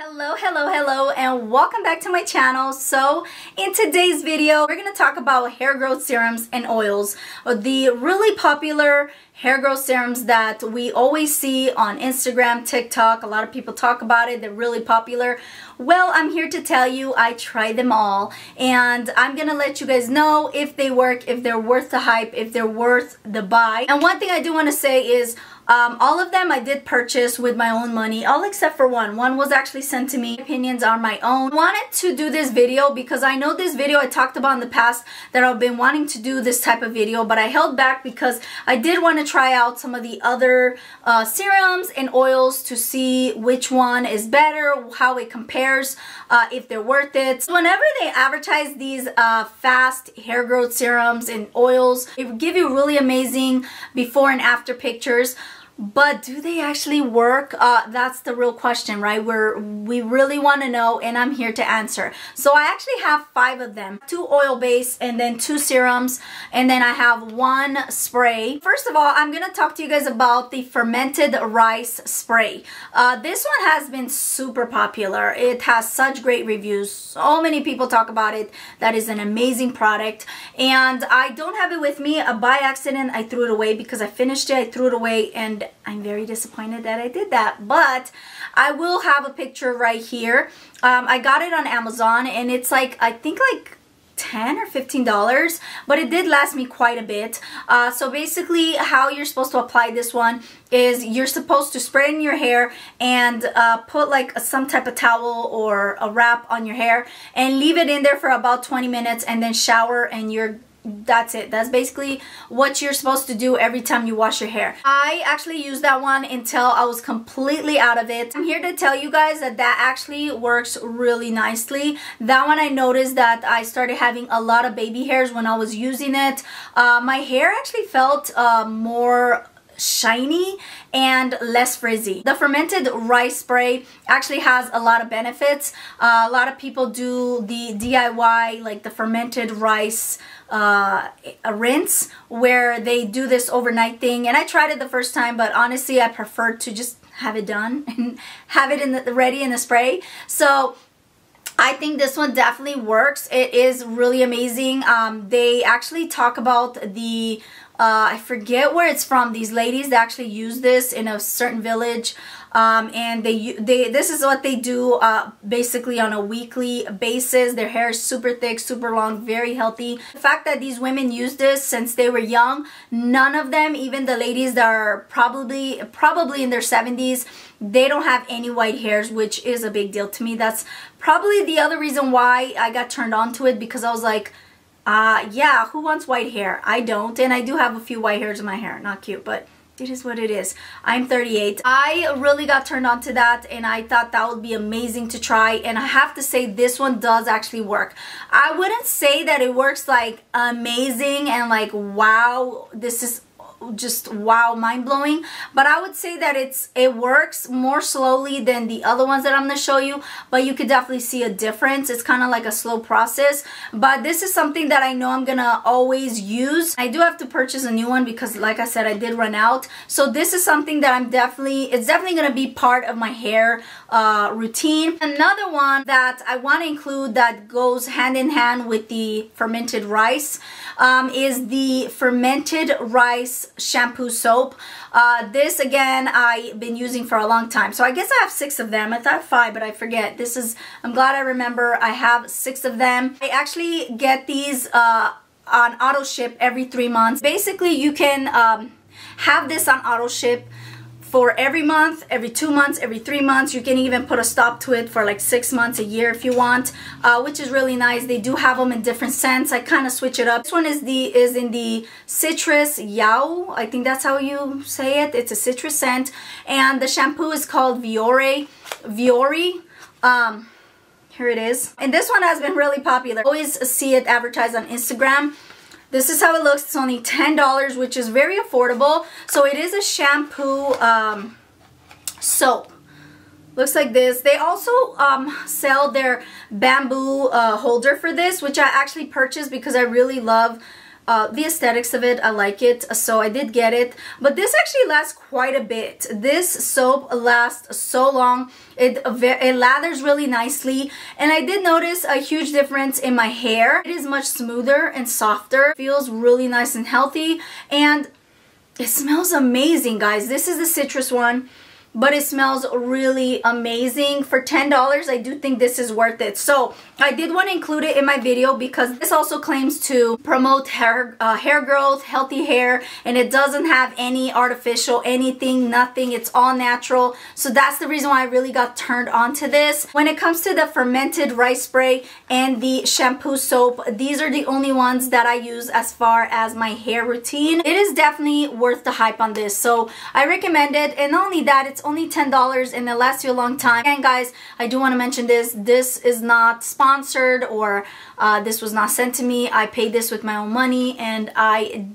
Hello, hello, hello, and welcome back to my channel. So, in today's video, we're going to talk about hair growth serums and oils. The really popular hair growth serums that we always see on Instagram, TikTok. A lot of people talk about it. They're really popular. Well, I'm here to tell you I tried them all and I'm gonna let you guys know if they work, if they're worth the hype, if they're worth the buy. And one thing I do want to say is um, all of them I did purchase with my own money, all except for one. One was actually sent to me. Opinions are my own. Wanted to do this video because I know this video I talked about in the past that I've been wanting to do this type of video, but I held back because I did want to try out some of the other uh, serums and oils to see which one is better, how it compares, uh, if they're worth it. Whenever they advertise these uh, fast hair growth serums and oils, they give you really amazing before and after pictures but do they actually work? Uh, that's the real question right? Where we really want to know and I'm here to answer. So I actually have five of them. Two oil-based and then two serums and then I have one spray. First of all I'm gonna talk to you guys about the fermented rice spray. Uh, this one has been super popular. It has such great reviews. So many people talk about it. That is an amazing product. And I don't have it with me. Uh, by accident I threw it away because I finished it I threw it away and I'm very disappointed that I did that. But I will have a picture right here. Um, I got it on Amazon and it's like, I think like 10 or 15 dollars but it did last me quite a bit uh, so basically how you're supposed to apply this one is you're supposed to spray in your hair and uh, put like a, some type of towel or a wrap on your hair and leave it in there for about 20 minutes and then shower and you're that's it. That's basically what you're supposed to do every time you wash your hair. I actually used that one until I was completely out of it. I'm here to tell you guys that that actually works really nicely. That one I noticed that I started having a lot of baby hairs when I was using it. Uh, my hair actually felt uh, more shiny and less frizzy. The fermented rice spray actually has a lot of benefits. Uh, a lot of people do the DIY like the fermented rice uh, rinse where they do this overnight thing and I tried it the first time but honestly I prefer to just have it done and have it in the ready in the spray. So I think this one definitely works. It is really amazing. Um, they actually talk about the uh, I forget where it's from. These ladies actually use this in a certain village um, and they they this is what they do uh, basically on a weekly basis. Their hair is super thick super long very healthy. The fact that these women use this since they were young none of them even the ladies that are probably probably in their 70s they don't have any white hairs which is a big deal to me. That's probably the other reason why I got turned on to it because I was like uh, yeah, who wants white hair? I don't, and I do have a few white hairs in my hair. Not cute, but it is what it is. I'm 38. I really got turned on to that and I thought that would be amazing to try and I have to say this one does actually work. I wouldn't say that it works like amazing and like wow this is just wow mind-blowing. But I would say that it's it works more slowly than the other ones that I'm going to show you but you could definitely see a difference. It's kind of like a slow process. But this is something that I know I'm gonna always use. I do have to purchase a new one because like I said I did run out. So this is something that I'm definitely it's definitely gonna be part of my hair uh, routine. Another one that I want to include that goes hand in hand with the fermented rice um, is the fermented rice shampoo soap. Uh, this again I've been using for a long time. So I guess I have six of them. I thought five, but I forget. This is, I'm glad I remember I have six of them. I actually get these uh, on auto ship every three months. Basically you can um, have this on auto ship for every month, every two months, every three months. You can even put a stop to it for like six months, a year if you want, uh, which is really nice. They do have them in different scents. I kind of switch it up. This one is the is in the citrus yao. I think that's how you say it. It's a citrus scent. And the shampoo is called Viori. Viori. Um, here it is. And this one has been really popular. Always see it advertised on Instagram. This is how it looks. It's only $10, which is very affordable. So it is a shampoo um, soap. Looks like this. They also um, sell their bamboo uh, holder for this, which I actually purchased because I really love uh, the aesthetics of it I like it so I did get it. But this actually lasts quite a bit. This soap lasts so long. It, it lathers really nicely. And I did notice a huge difference in my hair. It is much smoother and softer. Feels really nice and healthy. And it smells amazing guys. This is the citrus one but it smells really amazing. For $10, I do think this is worth it. So I did want to include it in my video because this also claims to promote hair, uh, hair growth, healthy hair, and it doesn't have any artificial anything, nothing. It's all natural. So that's the reason why I really got turned on to this. When it comes to the fermented rice spray and the shampoo soap, these are the only ones that I use as far as my hair routine. It is definitely worth the hype on this. So I recommend it. And not only that, it's it's only $10 and it lasts you a long time. And guys, I do want to mention this. This is not sponsored or uh, this was not sent to me. I paid this with my own money and I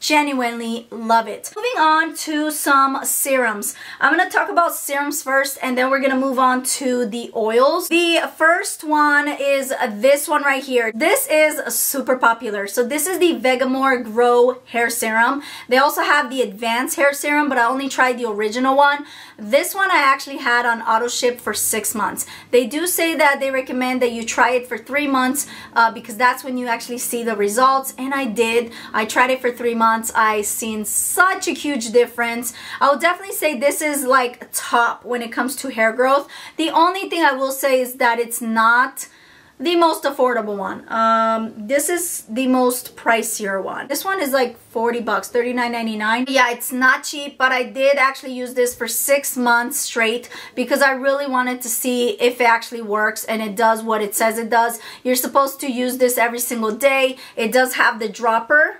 genuinely love it. Moving on to some serums. I'm going to talk about serums first and then we're going to move on to the oils. The first one is this one right here. This is super popular. So this is the Vegamour Grow Hair Serum. They also have the Advanced Hair Serum but I only tried the original one. This one I actually had on auto ship for six months. They do say that they recommend that you try it for three months uh, because that's when you actually see the results and I did. I tried it for three months months I seen such a huge difference. I would definitely say this is like top when it comes to hair growth. The only thing I will say is that it's not the most affordable one. Um, this is the most pricier one. This one is like 40 bucks, 39.99. Yeah, it's not cheap, but I did actually use this for six months straight because I really wanted to see if it actually works and it does what it says it does. You're supposed to use this every single day. It does have the dropper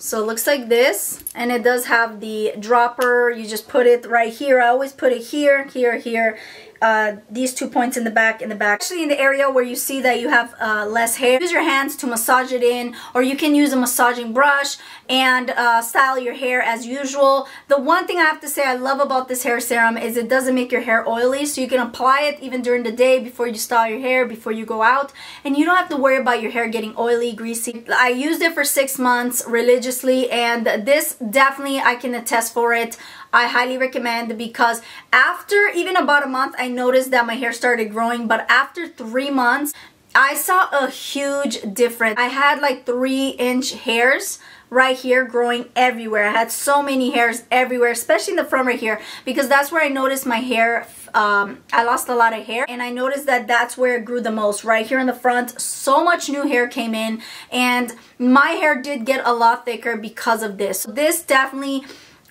so it looks like this and it does have the dropper. You just put it right here. I always put it here, here, here uh, these two points in the back in the back. Actually in the area where you see that you have uh, less hair. Use your hands to massage it in or you can use a massaging brush and uh, style your hair as usual. The one thing I have to say I love about this hair serum is it doesn't make your hair oily so you can apply it even during the day before you style your hair before you go out. And you don't have to worry about your hair getting oily greasy. I used it for six months religiously and this definitely I can attest for it. I highly recommend because after even about a month, I noticed that my hair started growing. But after three months, I saw a huge difference. I had like three inch hairs right here growing everywhere. I had so many hairs everywhere, especially in the front right here, because that's where I noticed my hair, um, I lost a lot of hair, and I noticed that that's where it grew the most, right here in the front. So much new hair came in, and my hair did get a lot thicker because of this. So this definitely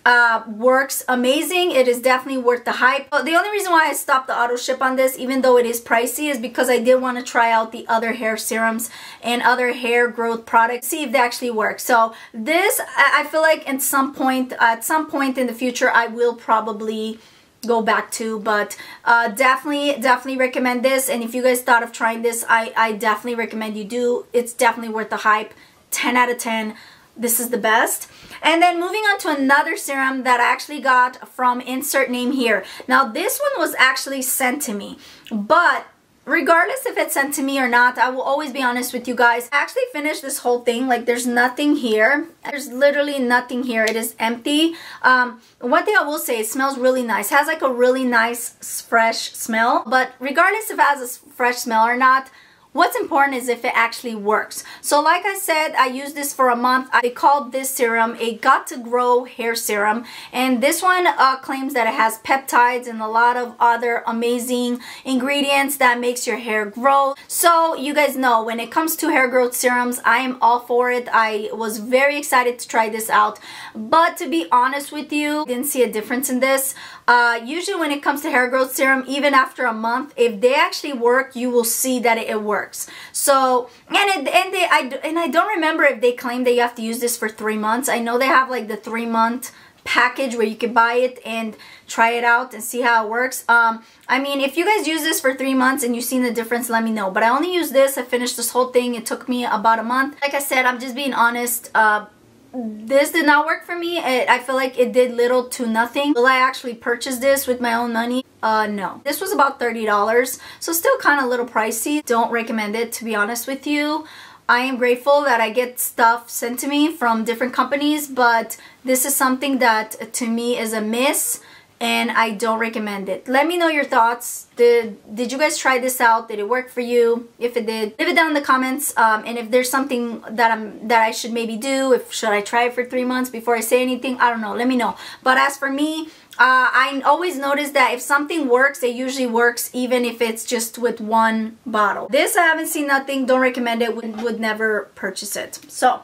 uh, works amazing. It is definitely worth the hype. The only reason why I stopped the auto ship on this, even though it is pricey, is because I did want to try out the other hair serums and other hair growth products, see if they actually work. So this, I feel like at some point, at some point in the future, I will probably go back to but uh, definitely definitely recommend this and if you guys thought of trying this I, I definitely recommend you do it's definitely worth the hype 10 out of 10 this is the best and then moving on to another serum that I actually got from insert name here. Now this one was actually sent to me, but regardless if it's sent to me or not i will always be honest with you guys. I actually finished this whole thing like there's nothing here. There's literally nothing here. It is empty. Um, one thing i will say it smells really nice. It has like a really nice fresh smell but regardless if it has a fresh smell or not What's important is if it actually works. So like I said, I used this for a month. I called this serum a Got to Grow hair serum. And this one uh, claims that it has peptides and a lot of other amazing ingredients that makes your hair grow. So you guys know when it comes to hair growth serums, I am all for it. I was very excited to try this out. But to be honest with you, didn't see a difference in this. Uh, usually when it comes to hair growth serum, even after a month, if they actually work, you will see that it, works. So, and it, and they, I, and I don't remember if they claim that you have to use this for three months. I know they have like the three month package where you can buy it and try it out and see how it works. Um, I mean, if you guys use this for three months and you've seen the difference, let me know. But I only used this. I finished this whole thing. It took me about a month. Like I said, I'm just being honest. Uh, this did not work for me. It, I feel like it did little to nothing. Will I actually purchase this with my own money? Uh, no. This was about $30, so still kind of a little pricey. Don't recommend it, to be honest with you. I am grateful that I get stuff sent to me from different companies, but this is something that to me is a miss and I don't recommend it. Let me know your thoughts. Did, did you guys try this out? Did it work for you? If it did, leave it down in the comments. Um, and if there's something that I'm that I should maybe do, if should I try it for three months before I say anything? I don't know. Let me know. But as for me, uh, I always notice that if something works, it usually works even if it's just with one bottle. This I haven't seen nothing. Don't recommend it. Would, would never purchase it. So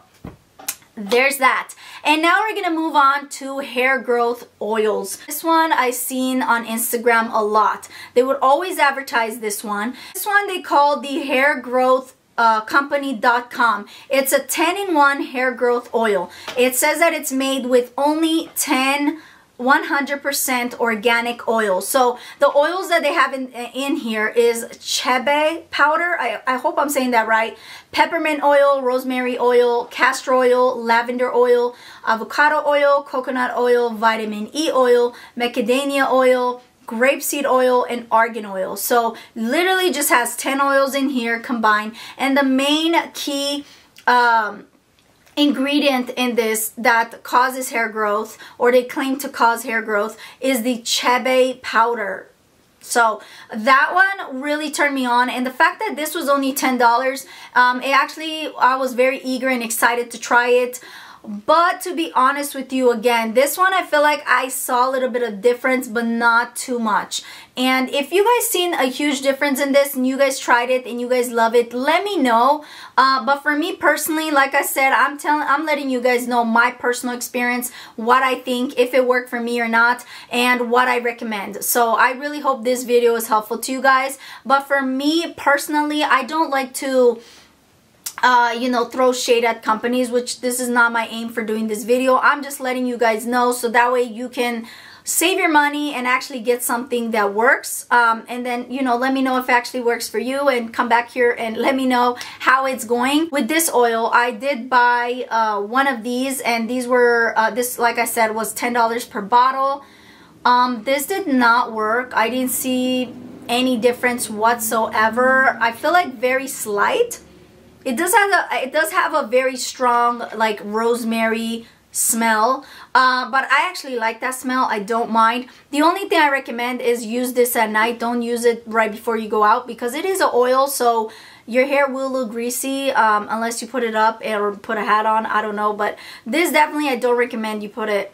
there's that. And now we're gonna move on to hair growth oils. This one i seen on instagram a lot. They would always advertise this one. This one they call the hair growth uh, company.com it's a 10 in 1 hair growth oil. It says that it's made with only 10 100% organic oil. So the oils that they have in, in here is chebe powder. I, I hope I'm saying that right. Peppermint oil, rosemary oil, castor oil, lavender oil, avocado oil, coconut oil, vitamin E oil, macadamia oil, grapeseed oil and argan oil. So literally just has 10 oils in here combined. And the main key um, ingredient in this that causes hair growth or they claim to cause hair growth is the chebe powder. So that one really turned me on and the fact that this was only $10 um, it actually I was very eager and excited to try it but to be honest with you again this one I feel like I saw a little bit of difference but not too much. And if you guys seen a huge difference in this and you guys tried it and you guys love it let me know. Uh, but for me personally like I said I'm telling I'm letting you guys know my personal experience what I think if it worked for me or not and what I recommend. So I really hope this video is helpful to you guys. But for me personally I don't like to uh, you know, throw shade at companies, which this is not my aim for doing this video. I'm just letting you guys know so that way you can save your money and actually get something that works. Um, and then you know let me know if it actually works for you and come back here and let me know how it's going. With this oil I did buy uh, one of these and these were uh, this like I said was $10 per bottle. Um, this did not work. I didn't see any difference whatsoever. I feel like very slight it does have a it does have a very strong like rosemary smell. Uh, but I actually like that smell. I don't mind. The only thing I recommend is use this at night. Don't use it right before you go out because it is an oil so your hair will look greasy um, unless you put it up or put a hat on. I don't know. But this definitely I don't recommend you put it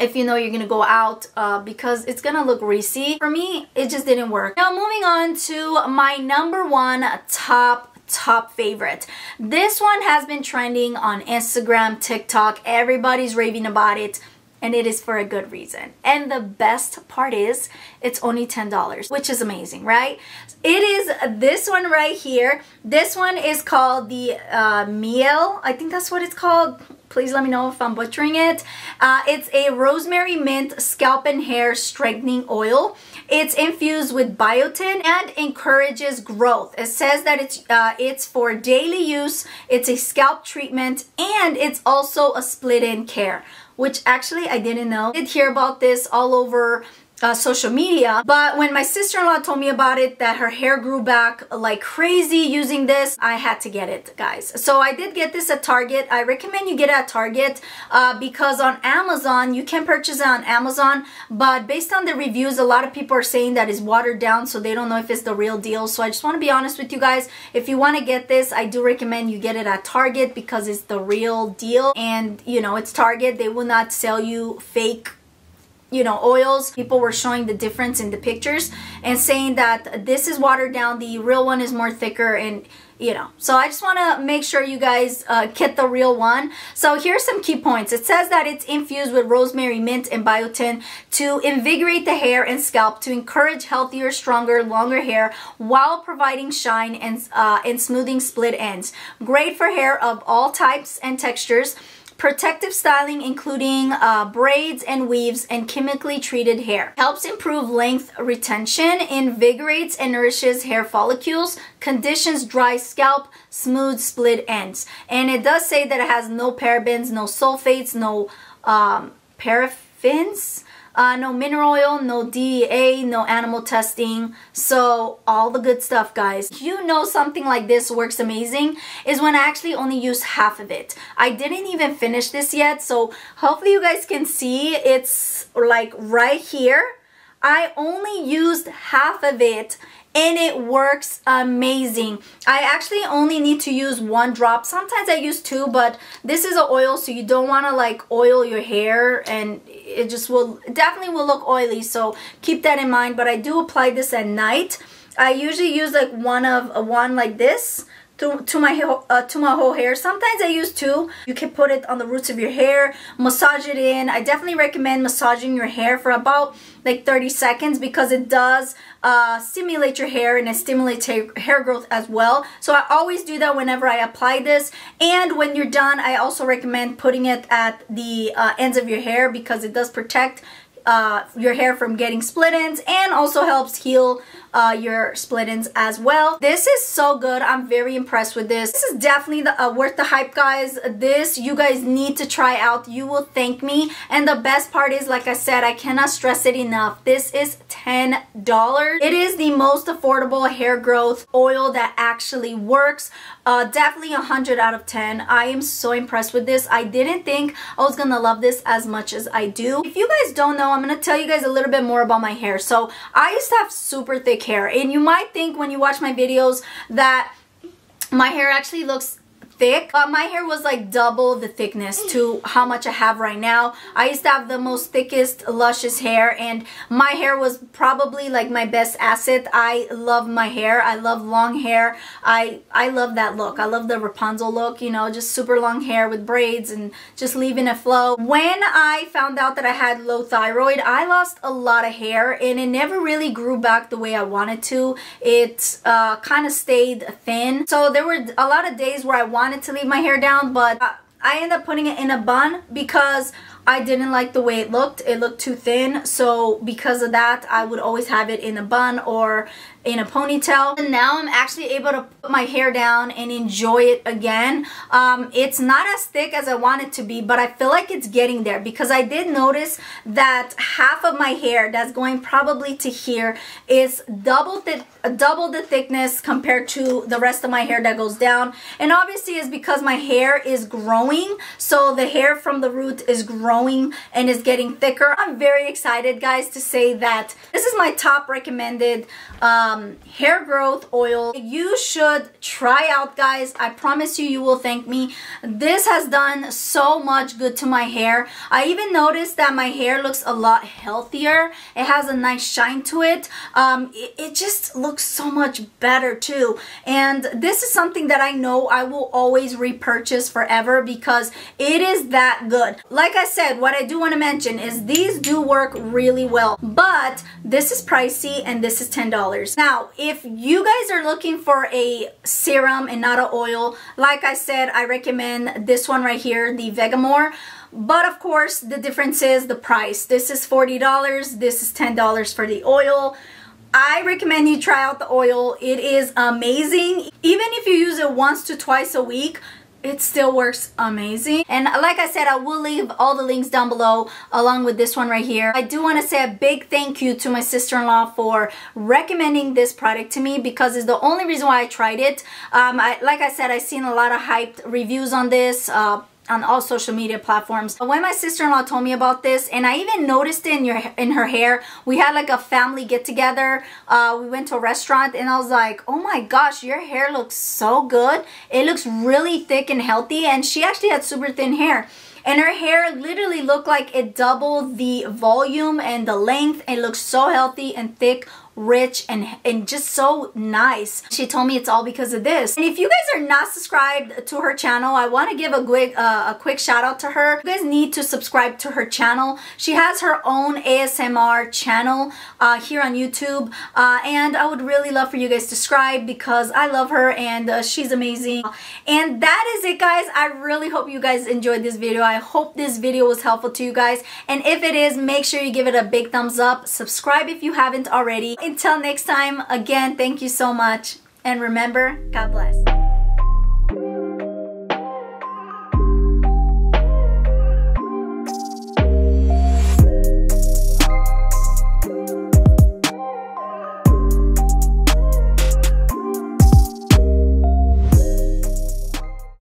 if you know you're gonna go out uh, because it's gonna look greasy. For me, it just didn't work. Now moving on to my number one top top favorite. This one has been trending on Instagram, TikTok. Everybody's raving about it and it is for a good reason. And the best part is it's only $10, which is amazing, right? It is this one right here. This one is called the uh, Mielle. I think that's what it's called. Please let me know if I'm butchering it. Uh, it's a rosemary mint scalp and hair strengthening oil. It's infused with biotin and encourages growth. It says that it's uh, it's for daily use, it's a scalp treatment, and it's also a split-in care which actually I didn't know. I did hear about this all over uh, social media. But when my sister-in-law told me about it, that her hair grew back like crazy using this, I had to get it, guys. So I did get this at Target. I recommend you get it at Target uh, because on Amazon, you can purchase it on Amazon, but based on the reviews, a lot of people are saying that it's watered down, so they don't know if it's the real deal. So I just want to be honest with you guys. If you want to get this, I do recommend you get it at Target because it's the real deal. And, you know, it's Target. They will not sell you fake you know oils people were showing the difference in the pictures and saying that this is watered down the real one is more thicker and you know. So I just want to make sure you guys uh, get the real one. So here's some key points. It says that it's infused with rosemary mint and biotin to invigorate the hair and scalp to encourage healthier stronger longer hair while providing shine and uh, and smoothing split ends. Great for hair of all types and textures Protective styling including uh, braids and weaves and chemically treated hair. Helps improve length retention, invigorates and nourishes hair follicles, conditions dry scalp, smooth split ends. And it does say that it has no parabens, no sulfates, no um, paraffins. Uh, no mineral oil, no DEA, no animal testing. So all the good stuff, guys. You know something like this works amazing is when I actually only use half of it. I didn't even finish this yet, so hopefully you guys can see it's like right here. I only used half of it and it works amazing. I actually only need to use one drop. Sometimes I use two, but this is an oil, so you don't want to like oil your hair and it just will, definitely will look oily. So keep that in mind, but I do apply this at night. I usually use like one of, a one like this to, to my uh, to my whole hair. Sometimes I use two. You can put it on the roots of your hair, massage it in. I definitely recommend massaging your hair for about like 30 seconds because it does uh, stimulate your hair and it stimulates hair growth as well. So I always do that whenever I apply this. And when you're done, I also recommend putting it at the uh, ends of your hair because it does protect uh, your hair from getting split ends and also helps heal uh, your split ends as well. This is so good. I'm very impressed with this. This is definitely the, uh, worth the hype, guys. This you guys need to try out. You will thank me. And the best part is, like I said, I cannot stress it enough. This is $10. It is the most affordable hair growth oil that actually works. Uh, definitely 100 out of 10. I am so impressed with this. I didn't think I was gonna love this as much as I do. If you guys don't know, I'm gonna tell you guys a little bit more about my hair. So I used to have super thick hair and you might think when you watch my videos that my hair actually looks thick. But my hair was like double the thickness to how much I have right now. I used to have the most thickest luscious hair and my hair was probably like my best asset. I love my hair. I love long hair. I I love that look. I love the Rapunzel look you know just super long hair with braids and just leaving it flow. When I found out that I had low thyroid I lost a lot of hair and it never really grew back the way I wanted to. It uh, kind of stayed thin. So there were a lot of days where I wanted wanted to leave my hair down, but I ended up putting it in a bun because I didn't like the way it looked. It looked too thin. So because of that, I would always have it in a bun or in a ponytail. And now I'm actually able to put my hair down and enjoy it again. Um, it's not as thick as I want it to be, but I feel like it's getting there because I did notice that half of my hair that's going probably to here is double the, double the thickness compared to the rest of my hair that goes down. And obviously it's because my hair is growing. So the hair from the root is growing and is getting thicker. I'm very excited guys to say that this is my top recommended um, hair growth oil. You should try out guys. I promise you you will thank me. This has done so much good to my hair. I even noticed that my hair looks a lot healthier. It has a nice shine to it. Um, it, it just looks so much better too. And this is something that I know I will always repurchase forever because it is that good. Like I said what I do want to mention is these do work really well but this is pricey and this is $10 now, if you guys are looking for a serum and not an oil, like I said, I recommend this one right here, the Vegamour. But of course, the difference is the price. This is $40, this is $10 for the oil. I recommend you try out the oil. It is amazing. Even if you use it once to twice a week, it still works amazing. And like I said I will leave all the links down below along with this one right here. I do want to say a big thank you to my sister-in-law for recommending this product to me because it's the only reason why I tried it. Um, I, like I said I've seen a lot of hyped reviews on this uh, on all social media platforms. When my sister-in-law told me about this, and I even noticed it in your in her hair, we had like a family get together. Uh, we went to a restaurant, and I was like, "Oh my gosh, your hair looks so good! It looks really thick and healthy." And she actually had super thin hair and her hair literally looked like it doubled the volume and the length it looks so healthy and thick rich and, and just so nice. She told me it's all because of this. And if you guys are not subscribed to her channel, I want to give a quick, uh, a quick shout out to her. You guys need to subscribe to her channel. She has her own ASMR channel uh, here on YouTube. Uh, and I would really love for you guys to subscribe because I love her and uh, she's amazing. And that is it guys. I really hope you guys enjoyed this video. I hope this video was helpful to you guys. And if it is, make sure you give it a big thumbs up. Subscribe if you haven't already until next time, again, thank you so much. And remember, God bless.